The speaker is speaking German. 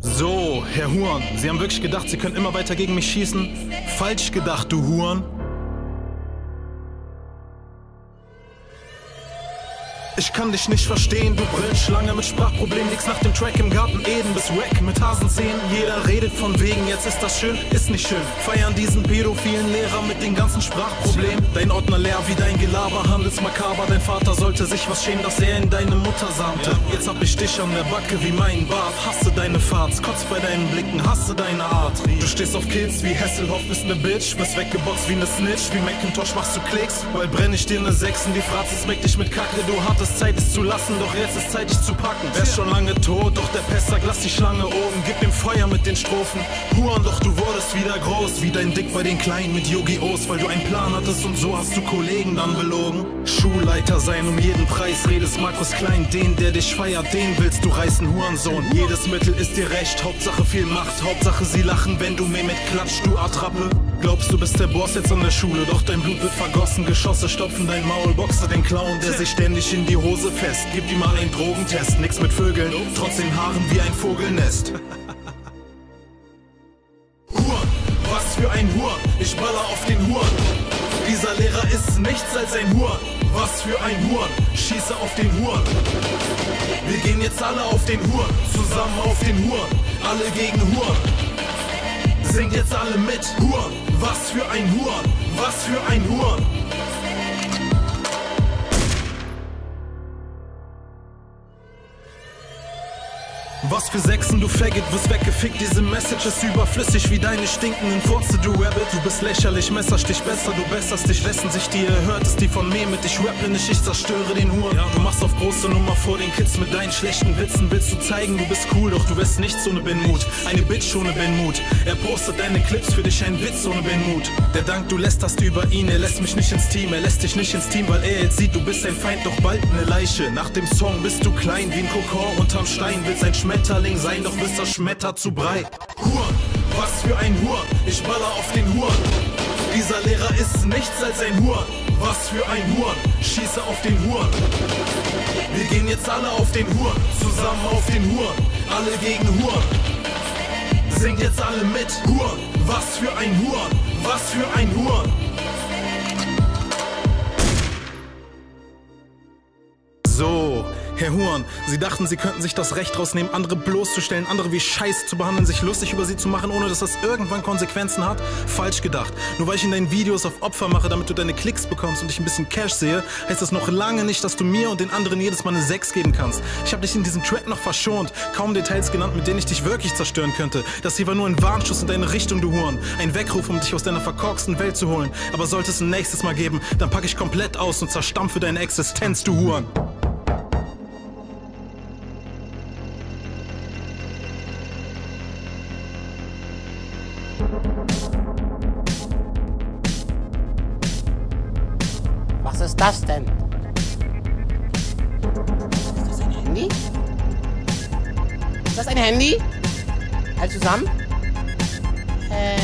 So, Herr Huren, Sie haben wirklich gedacht, Sie können immer weiter gegen mich schießen? Falsch gedacht, du Huren. Ich kann dich nicht verstehen, du Brillschlange mit Sprachproblem, liegst nach dem Track im Garten Eden bis Wack mit Hasenzähnen. Jeder redet von wegen, jetzt ist das schön, ist nicht schön. Feiern diesen pädophilen Lehrer mit den ganzen Sprachproblemen. Dein Ordner leer wie dein Gelaber, handelsmakaber. Dein Vater sollte sich was schämen, dass er in deine Mutter samte. Jetzt hab ich dich an der Backe wie mein Bart. Hasse deine Farts, kotz bei deinen Blicken, hasse deine Art. Du stehst auf Kids wie Hasselhoff, bist ne Bitch. Bist weggeboxt wie ne Snitch, wie Macintosh machst du Klicks. Weil brenn ich dir ne Sechsen, die Fratze smack dich mit Kacke, du hattest es Zeit, es zu lassen, doch jetzt ist Zeit, dich zu packen. Er ist schon lange tot, doch der Pester, lass die Schlange oben, gib ihm Feuer mit den Strophen. Huren, doch du wurdest wieder groß, wie dein Dick bei den Kleinen mit Yogi-Os, weil du einen Plan hattest und so hast du Kollegen dann belogen. Schulleiter sein um jeden Preis, redest Markus Klein, den, der dich feiert, den willst du reißen, Hurensohn. Jedes Mittel ist dir recht, Hauptsache viel Macht, Hauptsache sie lachen, wenn du mir mit klatscht, du Attrappe. Glaubst du bist der Boss jetzt an der Schule, doch dein Blut wird vergossen, Geschosse stopfen dein Maul, boxe den Clown, der sich ständig in die Hose fest. Gib ihm mal einen Drogentest, nix mit Vögeln, trotzdem Haaren wie ein Vogelnest. Huren, was für ein Huren, ich baller auf den Huren. Dieser Lehrer ist nichts als ein Huren, was für ein Huren, schieße auf den Huren. Wir gehen jetzt alle auf den Huren, zusammen auf den Huren, alle gegen Huren. Singt jetzt alle mit, Huren, was für ein Huren, was für ein Huren. Was für Sechsen, du Faggot, wirst weggefickt. Diese Message ist überflüssig wie deine stinkenden Furze, du Rabbit. Du bist lächerlich, Messerstich besser, du besserst dich, wessen sich dir hört, ist die von mir mit. Ich rappe nicht, ich zerstöre den Huren. Du machst auf große Nummer vor den Kids mit deinen schlechten Witzen. Willst du zeigen, du bist cool, doch du wärst nichts ohne Ben Mut. Eine Bitch ohne Ben Mut. Er postet deine Clips für dich, ein Witz ohne Ben Mut. Der Dank, du lästerst über ihn, er lässt mich nicht ins Team. Er lässt dich nicht ins Team, weil er jetzt sieht, du bist ein Feind, doch bald eine Leiche. Nach dem Song bist du klein wie ein Kokon unterm Stein, willst ein Schmetterling sein, doch bist zerschmettert zu Brei. Huren, was für ein Huren, ich baller auf den Huren. Dieser Lehrer ist nichts als ein Huren, was für ein Huren, schieße auf den Huren. Wir gehen jetzt alle auf den Huren, zusammen auf den Huren, alle gegen Huren. Singt jetzt alle mit, Huren, was für ein Huren, was für ein Huren. So, Herr Huren, Sie dachten, Sie könnten sich das Recht rausnehmen, andere bloßzustellen, andere wie Scheiß zu behandeln, sich lustig über sie zu machen, ohne dass das irgendwann Konsequenzen hat? Falsch gedacht. Nur weil ich in deinen Videos auf Opfer mache, damit du deine Klicks bekommst und ich ein bisschen Cash sehe, heißt das noch lange nicht, dass du mir und den anderen jedes Mal eine 6 geben kannst. Ich habe dich in diesem Track noch verschont, kaum Details genannt, mit denen ich dich wirklich zerstören könnte. Das hier war nur ein Warnschuss in deine Richtung, du Huren. Ein Weckruf, um dich aus deiner verkorksten Welt zu holen. Aber sollte es ein nächstes Mal geben, dann packe ich komplett aus und zerstampfe deine Existenz, du Huren. Ist das denn? Ist das ein Handy? Ist das ein Handy? Halt zusammen? Äh.